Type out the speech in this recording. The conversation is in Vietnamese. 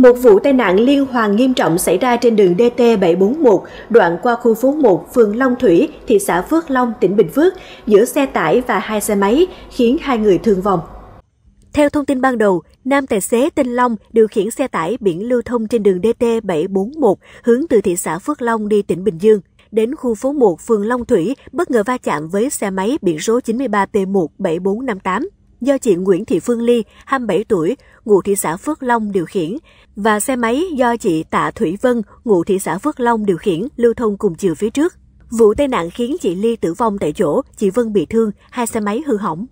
Một vụ tai nạn liên hoàn nghiêm trọng xảy ra trên đường DT741 đoạn qua khu phố 1, phường Long Thủy, thị xã Phước Long, tỉnh Bình Phước giữa xe tải và hai xe máy khiến hai người thương vong. Theo thông tin ban đầu, nam tài xế tên Long điều khiển xe tải biển lưu thông trên đường DT741 hướng từ thị xã Phước Long đi tỉnh Bình Dương. Đến khu phố 1 phường Long Thủy, bất ngờ va chạm với xe máy biển số 93P17458 do chị Nguyễn Thị Phương Ly, 27 tuổi, ngụ thị xã Phước Long điều khiển, và xe máy do chị Tạ Thủy Vân, ngụ thị xã Phước Long điều khiển, lưu thông cùng chiều phía trước. Vụ tai nạn khiến chị Ly tử vong tại chỗ, chị Vân bị thương, hai xe máy hư hỏng.